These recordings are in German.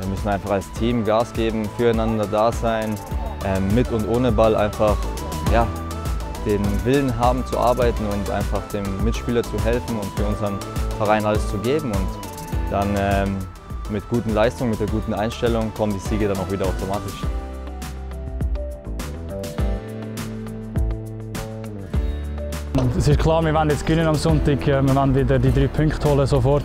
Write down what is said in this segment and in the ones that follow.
wir müssen einfach als Team Gas geben, füreinander da sein, ähm, mit und ohne Ball einfach ja, den Willen haben zu arbeiten und einfach dem Mitspieler zu helfen und für unseren Verein alles zu geben. Und dann ähm, mit guten Leistungen, mit der guten Einstellung kommen die Siege dann auch wieder automatisch. Es ist klar, wir wollen jetzt gewinnen am Sonntag, äh, wir wollen wieder die drei Punkte holen sofort.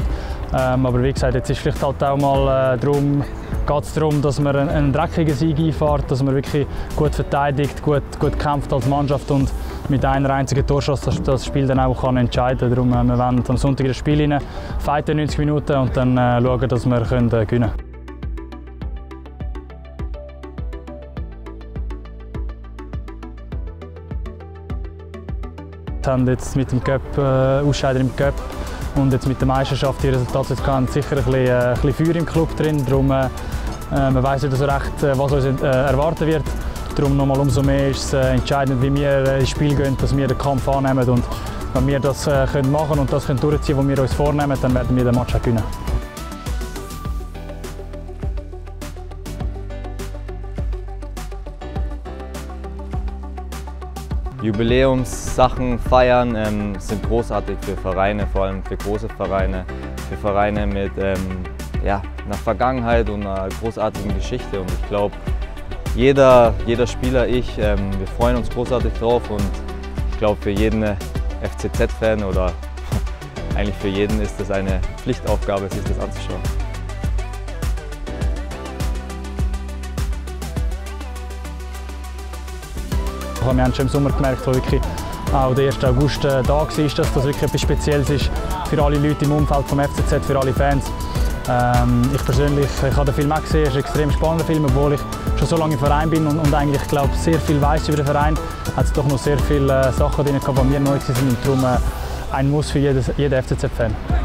Ähm, aber wie gesagt, jetzt ist vielleicht halt auch mal äh, darum, geht es darum, dass man einen, einen, dreckigen Sieg einfährt, dass man wirklich gut verteidigt, gut, gut kämpft als Mannschaft und mit einer einzigen Torschuss das, das Spiel dann auch kann entscheiden kann. Darum, äh, wir wollen am Sonntag das Spiel rein, fighten 90 Minuten und dann äh, schauen, dass wir können, äh, gewinnen können. Wir haben jetzt mit dem Cup, äh, Ausscheider im Cup und jetzt mit der Meisterschaft die Resultate jetzt gehabt, sicher ein bisschen, äh, ein bisschen Feuer im Club drin. Darum, äh, äh man weiß nicht so recht, äh, was uns äh, erwarten wird. Darum nochmal umso mehr ist es äh, entscheidend, wie wir ins Spiel gehen, dass wir den Kampf annehmen. Und wenn wir das können machen und das können durchziehen, was wir uns vornehmen, dann werden wir den Match auch gewinnen. Jubiläumssachen feiern ähm, sind großartig für Vereine, vor allem für große Vereine, für Vereine mit ähm, ja, einer Vergangenheit und einer großartigen Geschichte. Und ich glaube, jeder, jeder Spieler, ich, ähm, wir freuen uns großartig drauf und ich glaube, für jeden FCZ-Fan oder eigentlich für jeden ist es eine Pflichtaufgabe, sich das anzuschauen. Wir haben schon im Sommer gemerkt, wo wirklich auch der 1. August äh, da war, dass das wirklich etwas Spezielles ist für alle Leute im Umfeld vom FCZ, für alle Fans. Ähm, ich persönlich ich habe den Film auch gesehen, es ist ein extrem spannender Film, obwohl ich schon so lange im Verein bin und, und eigentlich glaube sehr viel weiß über den Verein, hat es doch noch sehr viele äh, Sachen die mir neu waren und darum äh, ein Muss für jedes, jeden FCZ-Fan.